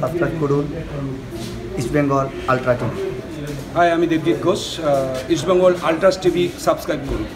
Subscribe করুন। East Bengal ultra TV hi আমি Debjit Ghosh. East Bengal ultras TV subscribe করুন।